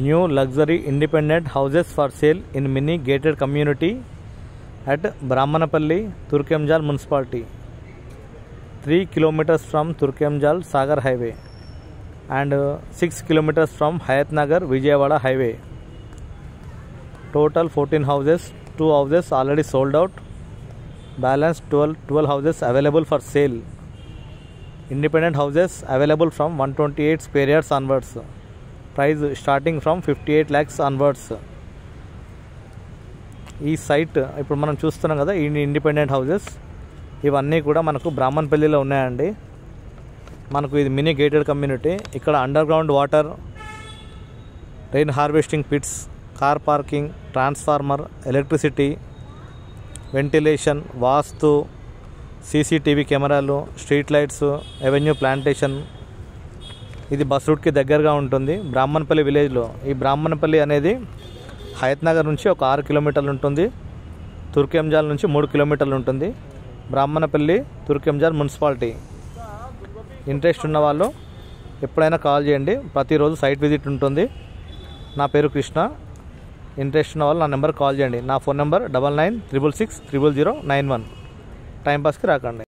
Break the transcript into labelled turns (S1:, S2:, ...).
S1: New luxury independent houses for sale in mini gated community at Brahmanpalli, Turkayamjal municipality three kilometres from Turkayamjal Sagar highway and six kilometres from Hayat Nagar Vijayawada highway total fourteen houses two houses already sold out balance twelve twelve houses available for sale independent houses available from one twenty eight square yards onwards price starting from fifty eight lakhs onwards. ఈ site ఇప్పుడు మనం చూస్తున్నాం కదా ఈ independent houses ఇవన్నీ కూడా మనకు బ్రాహ్మణపల్లిలో ఉన్నాయండి. మనకు ఇది మినీ గేటెడ్ కమ్యూనిటీ. ఇక్కడ underground water rain harvesting pits car parking transformer electricity ventilation vastu CCTV కెమెరాలు స్ట్రీట్ లైట్స్ ఎవెన్యూ ప్లాంటేషన్ ఇది బస్ రూట్కి దగ్గరగా ఉంటుంది. బ్రాహ్మణపల్లి విలేజ్లో. ఈ బ్రాహ్మణపల్లి అనేది హయత్నగర్ నుంచి ఒక ఆరు కిలోమీటర్లు ఉంటుంది. తుర్కెంజాల్ నుంచి మూడు కిలోమీటర్లు ఉంటుంది. బ్రాహ్మణపల్లి తుర్కెంజాల్ మున్సిపాలిటీ. ఇంట్రెస్ట్ ఉన్న వాళ్ళు ఎప్పుడైనా కాల్ చేయండి. ప్రతిరోజు సైట్ విజిట్ ఉంటుంది. నా పేరు కృష్ణ. ఇంట్రెస్ట్ ఉన్న వాళ్ళు నా నెంబర్ కాల్ చేయండి. నా phone number double nine triple six triple zero nine one. టైంపాస్కి రాకండి.